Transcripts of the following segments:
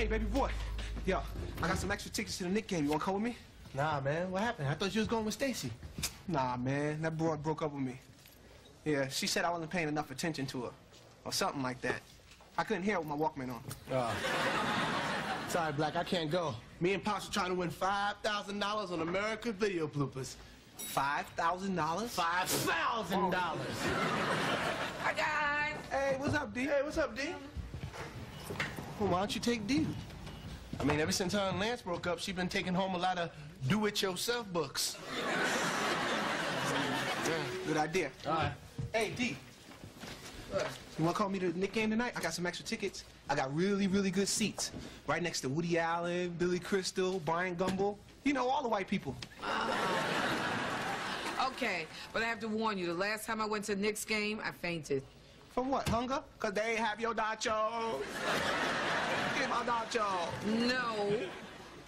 Hey, baby boy. Yo, I got some extra tickets to the Knick game. You wanna come with me? Nah, man. What happened? I thought you was going with Stacy. Nah, man. That broad broke up with me. Yeah, she said I wasn't paying enough attention to her. Or something like that. I couldn't hear it with my Walkman on. Uh, sorry, Black. I can't go. Me and Pops are trying to win $5,000 on American Video Bloopers. Five thousand dollars? $5,000. Hi, guys. Hey, what's up, D? Hey, what's up, D? Well, why don't you take D? I mean, ever since her and Lance broke up, she's been taking home a lot of do-it-yourself books. Good idea. All right. Hey, D. You wanna call me to the Knick game tonight? I got some extra tickets. I got really, really good seats. Right next to Woody Allen, Billy Crystal, Bryant Gumbel. You know, all the white people. Okay, but I have to warn you, the last time I went to Knicks game, I fainted. For what, hunger? Cause they ain't have your nacho. My nacho. No,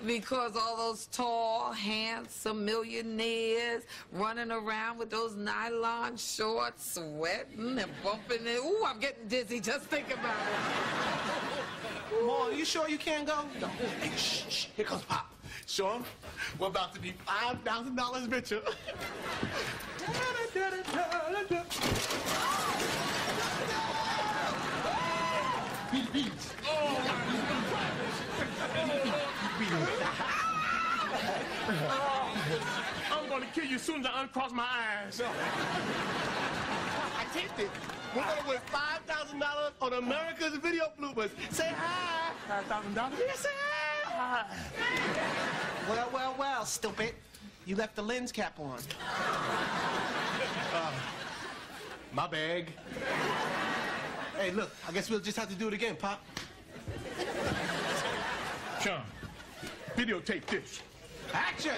because all those tall, handsome millionaires running around with those nylon shorts, sweating and bumping it. Ooh, I'm getting dizzy just thinking about it. Ma, you sure you can't go? No. Hey, shh, shh. Here comes Pop. Show him. We're about to be $5,000 richer. Beat, oh, beat. I'm gonna kill you as soon as I uncross my eyes. I taped it. We're gonna win $5,000 on America's Video Bloopers. Say hi. Five thousand dollars? Yes, say hi. Well, well, well, stupid. You left the lens cap on. Uh, my bag. Hey, look, I guess we'll just have to do it again, Pop. Shawn, videotape this. Action!